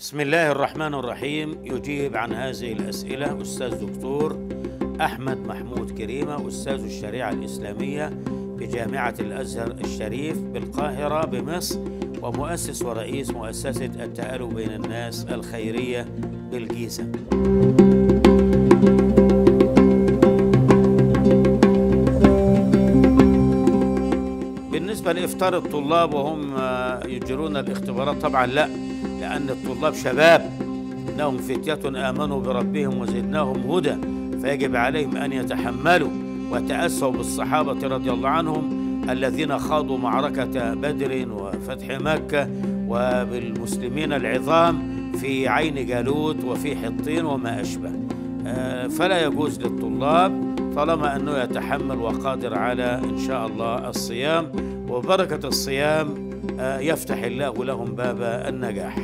بسم الله الرحمن الرحيم. يجيب عن هذه الأسئلة أستاذ دكتور أحمد محمود كريمة أستاذ الشريعة الإسلامية بجامعة الأزهر الشريف بالقاهرة بمصر ومؤسس ورئيس مؤسسة التآلف بين الناس الخيرية بالجيزة. بالنسبة لإفطار الطلاب وهم يجرون الاختبارات طبعا لا. لأن الطلاب شباب. إنهم فتية آمنوا بربهم وزدناهم هدى. فيجب عليهم أن يتحملوا وتأسوا بالصحابة رضي الله عنهم الذين خاضوا معركة بدر وفتح مكة وبالمسلمين العظام في عين جالوت وفي حطين وما أشبه. فلا يجوز للطلاب طالما أنه يتحمل وقادر على إن شاء الله الصيام وبركة الصيام يفتح الله لهم باب النجاح.